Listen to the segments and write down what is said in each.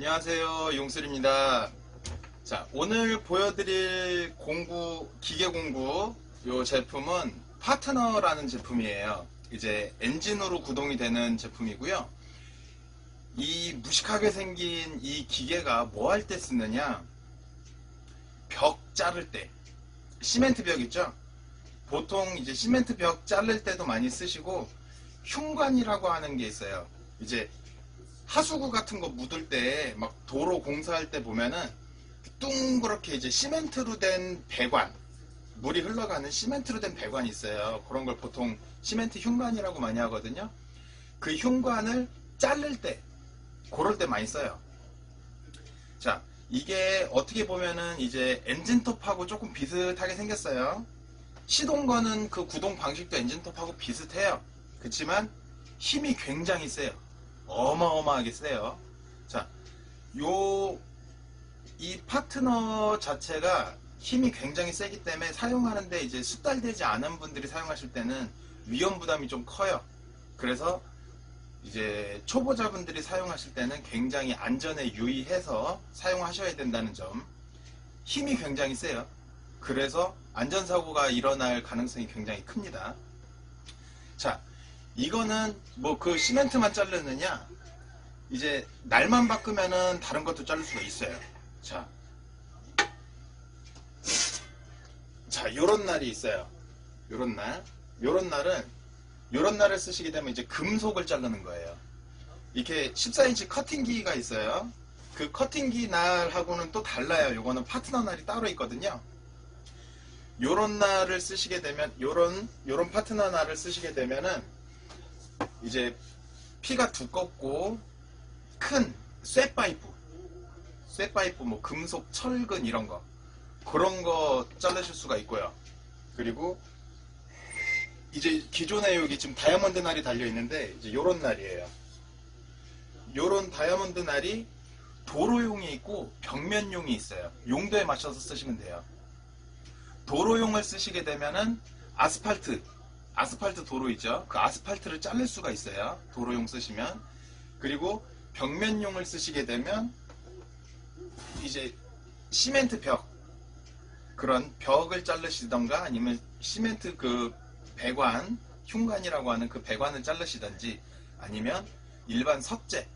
안녕하세요. 용슬입니다. 자 오늘 보여드릴 공구 기계 공구 요 제품은 파트너라는 제품이에요. 이제 엔진으로 구동이 되는 제품이고요. 이 무식하게 생긴 이 기계가 뭐 할 때 쓰느냐? 벽 자를 때. 시멘트 벽 있죠? 보통 이제 시멘트 벽 자를 때도 많이 쓰시고 흉관이라고 하는 게 있어요. 이제 하수구 같은 거 묻을 때 막 도로 공사할 때 보면은 둥그렇게 이제 시멘트로 된 배관 물이 흘러가는 시멘트로 된 배관이 있어요. 그런 걸 보통 시멘트 흉관이라고 많이 하거든요. 그 흉관을 자를 때 그럴 때 많이 써요. 자, 이게 어떻게 보면은 이제 엔진톱하고 조금 비슷하게 생겼어요. 시동거는 그 구동 방식도 엔진톱하고 비슷해요. 그렇지만 힘이 굉장히 세요. 어마어마하게 세요. 자, 요, 이 파트너 자체가 힘이 굉장히 세기 때문에 사용하는데 이제 숙달되지 않은 분들이 사용하실 때는 위험 부담이 좀 커요. 그래서 이제 초보자분들이 사용하실 때는 굉장히 안전에 유의해서 사용하셔야 된다는 점. 힘이 굉장히 세요. 그래서 안전사고가 일어날 가능성이 굉장히 큽니다. 자, 이거는 뭐 그 시멘트만 자르느냐? 이제 날만 바꾸면은 다른 것도 자를 수가 있어요. 자, 자 요런 날이 있어요. 요런 날. 요런 날은 요런 날을 쓰시게 되면 이제 금속을 자르는 거예요. 이렇게 14인치 커팅기가 있어요. 그 커팅기 날하고는 또 달라요. 요거는 파트너 날이 따로 있거든요. 요런 날을 쓰시게 되면 요런 요런 파트너 날을 쓰시게 되면은 이제 피가 두껍고 큰 쇠파이프, 쇠파이프 뭐 금속, 철근 이런 거 그런 거 자르실 수가 있고요. 그리고 이제 기존에 여기 지금 다이아몬드 날이 달려 있는데 이제 요런 날이에요. 요런 다이아몬드 날이 도로용이 있고 벽면용이 있어요. 용도에 맞춰서 쓰시면 돼요. 도로용을 쓰시게 되면은 아스팔트 아스팔트 도로 있죠. 그 아스팔트를 자를 수가 있어요. 도로용 쓰시면. 그리고 벽면용을 쓰시게 되면 이제 시멘트 벽 그런 벽을 자르시던가 아니면 시멘트 그 배관 흉관이라고 하는 그 배관을 자르시던지 아니면 일반 석재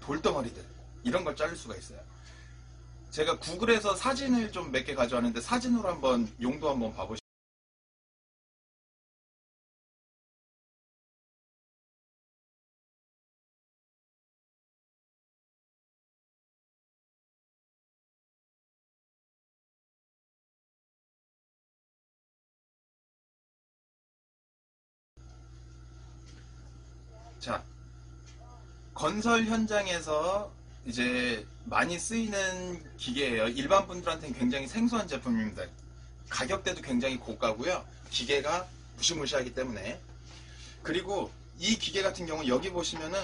돌덩어리들 이런 걸 자를 수가 있어요. 제가 구글에서 사진을 좀 몇 개 가져왔는데 사진으로 한번 용도 한번 봐보시죠. 자, 건설 현장에서 이제 많이 쓰이는 기계예요. 일반 분들한테는 굉장히 생소한 제품입니다. 가격대도 굉장히 고가고요. 기계가 무시무시하기 때문에. 그리고 이 기계 같은 경우 여기 보시면은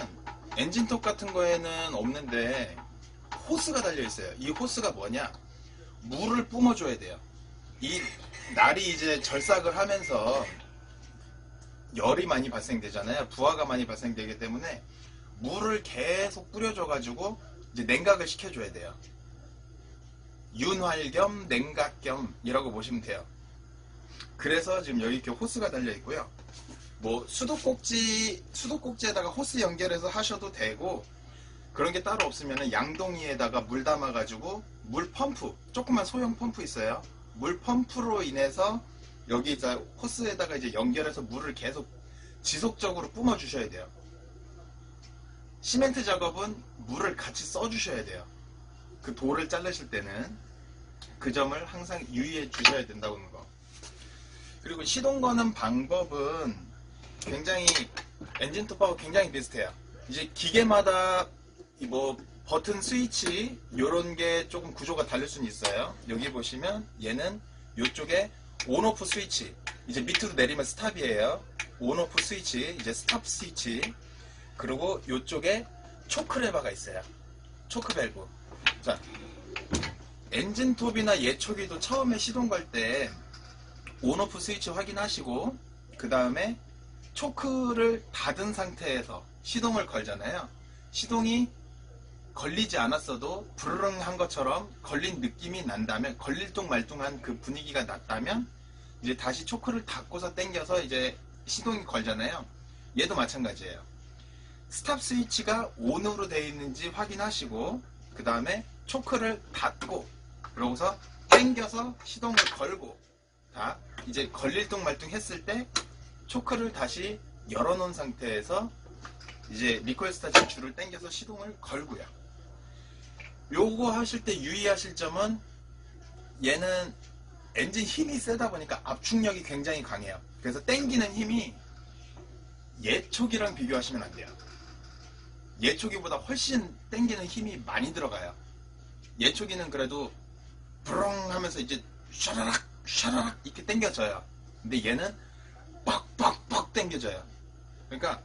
엔진톱 같은 거에는 없는데 호스가 달려 있어요. 이 호스가 뭐냐? 물을 뿜어줘야 돼요. 이 날이 이제 절삭을 하면서 열이 많이 발생되잖아요. 부하가 많이 발생되기 때문에 물을 계속 뿌려줘가지고 이제 냉각을 시켜줘야 돼요. 윤활 겸 냉각 겸이라고 보시면 돼요. 그래서 지금 여기 이렇게 호스가 달려 있고요. 뭐 수도꼭지 수도꼭지에다가 호스 연결해서 하셔도 되고 그런 게 따로 없으면 양동이에다가 물 담아가지고 물 펌프 조그만 소형 펌프 있어요. 물 펌프로 인해서 여기 이제 호스에다가 이제 연결해서 물을 계속 지속적으로 뿜어 주셔야 돼요. 시멘트 작업은 물을 같이 써 주셔야 돼요. 그 돌을 자르실 때는 그 점을 항상 유의해 주셔야 된다고 하는 거. 그리고 시동 거는 방법은 굉장히 엔진 톱하고 굉장히 비슷해요. 이제 기계마다 뭐 버튼 스위치 이런 게 조금 구조가 다를 수는 있어요. 여기 보시면 얘는 이쪽에 on off 스위치 이제 밑으로 내리면 스탑이에요. on off 스위치 이제 스탑 스위치 그리고 이쪽에 초크 레버가 있어요. 초크 밸브. 자 엔진 톱이나 예초기도 처음에 시동 걸 때 on off 스위치 확인하시고 그 다음에 초크를 닫은 상태에서 시동을 걸잖아요. 시동이 걸리지 않았어도 부르릉 한 것처럼 걸린 느낌이 난다면 걸릴둥 말둥한 그 분위기가 났다면 이제 다시 초크를 닫고서 당겨서 이제 시동이 걸잖아요. 얘도 마찬가지예요. 스탑 스위치가 ON으로 되어 있는지 확인하시고 그 다음에 초크를 닫고 그러고서 당겨서 시동을 걸고 다 이제 걸릴둥 말둥 했을 때 초크를 다시 열어놓은 상태에서 이제 recoil 스타트 줄을 당겨서 시동을 걸고요. 요거 하실 때 유의하실 점은 얘는 엔진 힘이 세다 보니까 압축력이 굉장히 강해요. 그래서 당기는 힘이 예초기랑 비교하시면 안 돼요. 예초기보다 훨씬 당기는 힘이 많이 들어가요. 예초기는 그래도 부렁 하면서 이제 샤라락 샤라락 이렇게 당겨져요. 근데 얘는 빡빡빡 당겨져요. 그러니까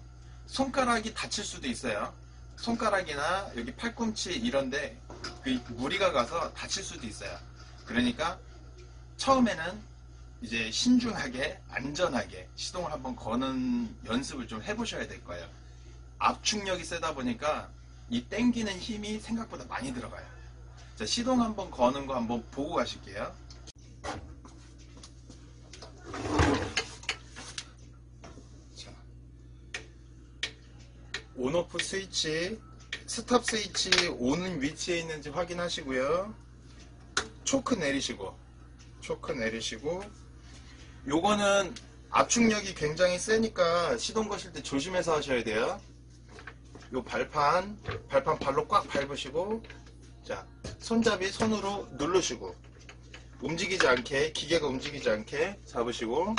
손가락이 다칠 수도 있어요. 손가락이나 여기 팔꿈치 이런데 그 무리가 가서 다칠 수도 있어요. 그러니까 처음에는 이제 신중하게 안전하게 시동을 한번 거는 연습을 좀 해보셔야 될 거예요. 압축력이 세다 보니까 이 땡기는 힘이 생각보다 많이 들어가요. 자, 시동 한번 거는 거 한번 보고 가실게요. 자, 온오프 스위치, 스탑 스위치 오는 위치에 있는지 확인하시고요. 초크 내리시고, 초크 내리시고, 요거는 압축력이 굉장히 세니까 시동 거실 때 조심해서 하셔야 돼요. 요 발판, 발판 발로 꽉 밟으시고, 자, 손잡이 손으로 누르시고, 움직이지 않게, 기계가 움직이지 않게 잡으시고,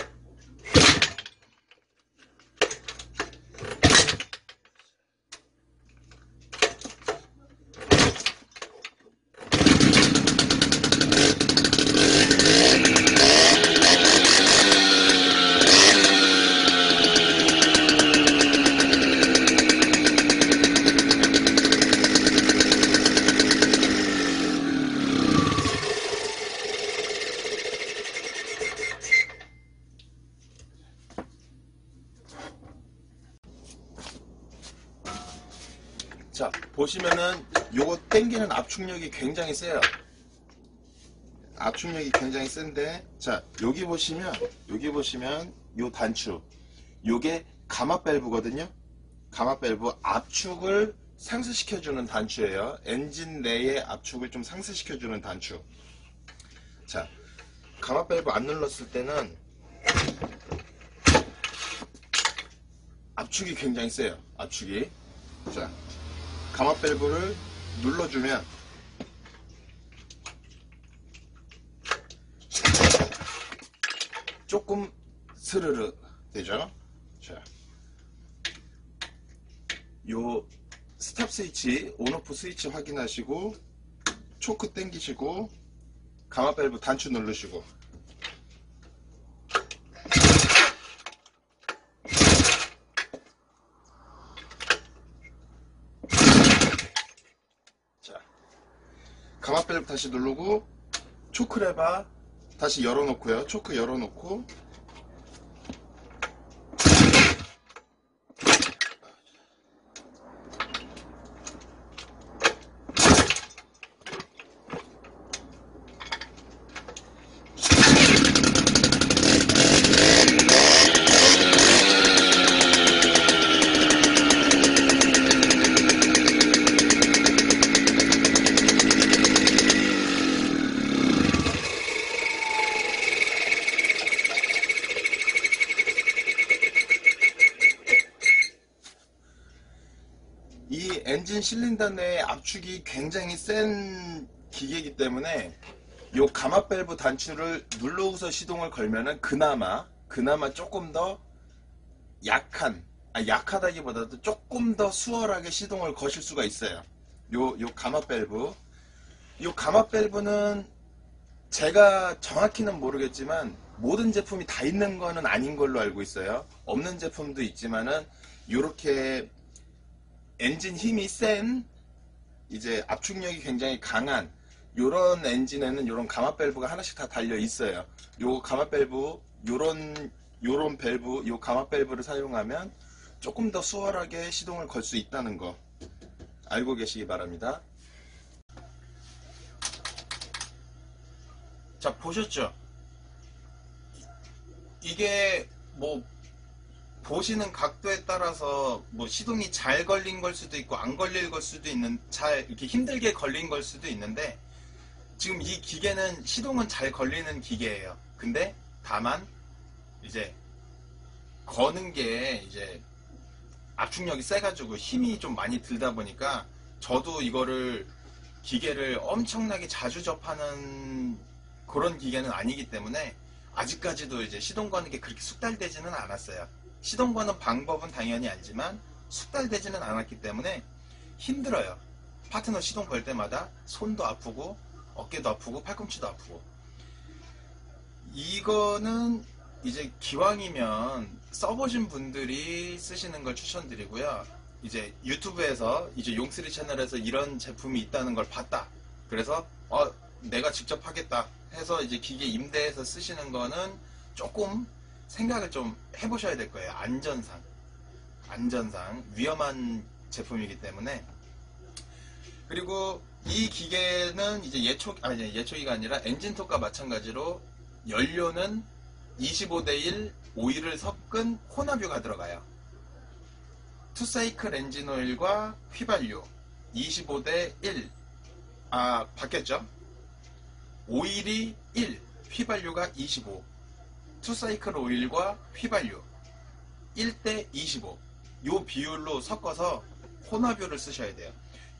자, 보시면은 요거 땡기는 압축력이 굉장히 세요. 압축력이 굉장히 센데, 자, 여기 보시면, 여기 보시면 요 단추. 요게 가마 밸브거든요. 가마 밸브 압축을 상쇄시켜주는 단추예요. 엔진 내의 압축을 좀 상쇄시켜주는 단추. 자, 가마 밸브 안 눌렀을 때는 압축이 굉장히 세요. 압축이. 자, 감압 밸브를 눌러주면 조금 스르르 되죠? 자, 요 스탑 스위치, on off 스위치 확인하시고 초크 당기시고 감압 밸브 단추 누르시고 가마 밸브 다시 누르고 초크 레바 다시 열어놓고요. 초크 열어놓고 이 엔진 실린더 내의 압축이 굉장히 센 기계이기 때문에 요 감압 밸브 단추를 눌러서 시동을 걸면은 그나마 그나마 조금 더 약한 아 약하다기보다도 조금 더 수월하게 시동을 거실 수가 있어요. 요요 감압 밸브 요 감압 밸브는 제가 정확히는 모르겠지만 모든 제품이 다 있는 거는 아닌 걸로 알고 있어요. 없는 제품도 있지만은 요렇게 엔진 힘이 센 이제 압축력이 굉장히 강한 요런 엔진에는 요런 감압 밸브가 하나씩 다 달려 있어요. 요 감압 밸브 요런 요런 밸브 요 감압 밸브를 사용하면 조금 더 수월하게 시동을 걸 수 있다는 거 알고 계시기 바랍니다. 자, 보셨죠? 이- 이게 뭐 보시는 각도에 따라서 뭐 시동이 잘 걸린 걸 수도 있고 안 걸릴 걸 수도 있는 잘 이렇게 힘들게 걸린 걸 수도 있는데 지금 이 기계는 시동은 잘 걸리는 기계예요. 근데 다만 이제 거는 게 이제 압축력이 세가지고 힘이 좀 많이 들다 보니까 저도 이거를 기계를 엄청나게 자주 접하는 그런 기계는 아니기 때문에 아직까지도 이제 시동 거는 게 그렇게 숙달되지는 않았어요. 시동 거는 방법은 당연히 알지만 숙달되지는 않았기 때문에 힘들어요. 파트너 시동 걸 때마다 손도 아프고 어깨도 아프고 팔꿈치도 아프고 이거는 이제 기왕이면 써보신 분들이 쓰시는 걸 추천드리고요. 이제 유튜브에서 이제 용쓰리 채널에서 이런 제품이 있다는 걸 봤다. 그래서 어 내가 직접 하겠다 해서 이제 기계 임대해서 쓰시는 거는 조금 생각을 좀 해보셔야 될 거예요. 안전상 안전상 위험한 제품이기 때문에 그리고 이 기계는 이제 예초 아니 예초기가 아니라 엔진톡과 마찬가지로 연료는 25대1 오일을 섞은 혼합유가 들어가요. 투사이클 엔진 오일과 휘발유 25대1 아 바뀌었죠? 오일이 1 휘발유가 25 투사이클 오일과 휘발유 1대 25 요 비율로 섞어서 혼합유를 쓰셔야 돼요.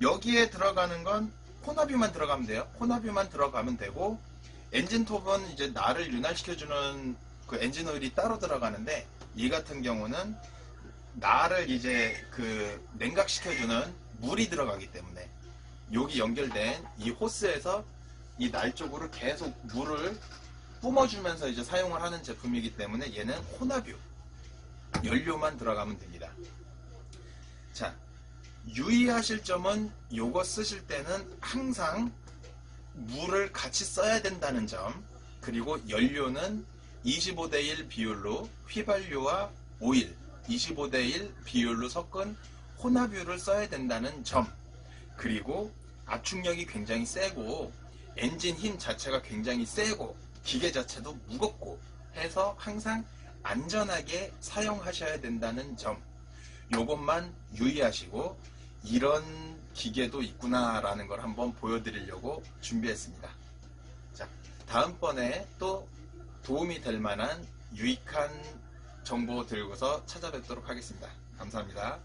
여기에 들어가는 건 혼합유만 들어가면 돼요. 혼합유만 들어가면 되고 엔진톱은 이제 나를 윤활시켜주는 그 엔진 오일이 따로 들어가는데 이 같은 경우는 나를 이제 그 냉각시켜주는 물이 들어가기 때문에 여기 연결된 이 호스에서 이 날 쪽으로 계속 물을 뿜어주면서 이제 사용을 하는 제품이기 때문에 얘는 혼합유 연료만 들어가면 됩니다. 자 유의하실 점은 요거 쓰실 때는 항상 물을 같이 써야 된다는 점 그리고 연료는 25대1 비율로 휘발유와 오일 25대1 비율로 섞은 혼합유를 써야 된다는 점 그리고 압축력이 굉장히 세고 엔진 힘 자체가 굉장히 세고 기계 자체도 무겁고 해서 항상 안전하게 사용하셔야 된다는 점 요것만 유의하시고 이런 기계도 있구나라는 걸 한번 보여드리려고 준비했습니다. 자, 다음번에 또 도움이 될 만한 유익한 정보 들고서 찾아뵙도록 하겠습니다. 감사합니다.